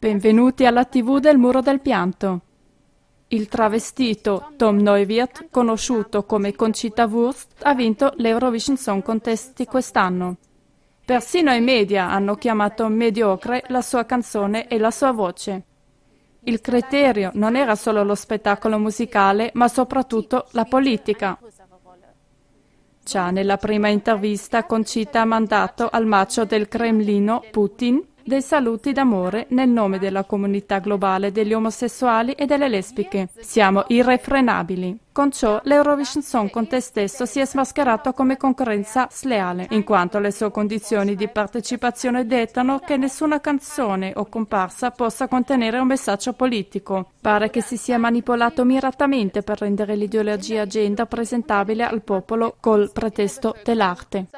Benvenuti alla TV del Muro del Pianto. Il travestito Tom Neuwirth, conosciuto come Concita Wurst, ha vinto l'Eurovision Song Contest di quest'anno. Persino i media hanno chiamato mediocre la sua canzone e la sua voce. Il criterio non era solo lo spettacolo musicale, ma soprattutto la politica. Già nella prima intervista Concita ha mandato al macio del Cremlino, Putin, dei saluti d'amore nel nome della comunità globale degli omosessuali e delle lesbiche. Siamo irrefrenabili. Con ciò l'Eurovision Song Contest stesso si è smascherato come concorrenza sleale, in quanto le sue condizioni di partecipazione dettano che nessuna canzone o comparsa possa contenere un messaggio politico. Pare che si sia manipolato miratamente per rendere l'ideologia gender presentabile al popolo col pretesto dell'arte.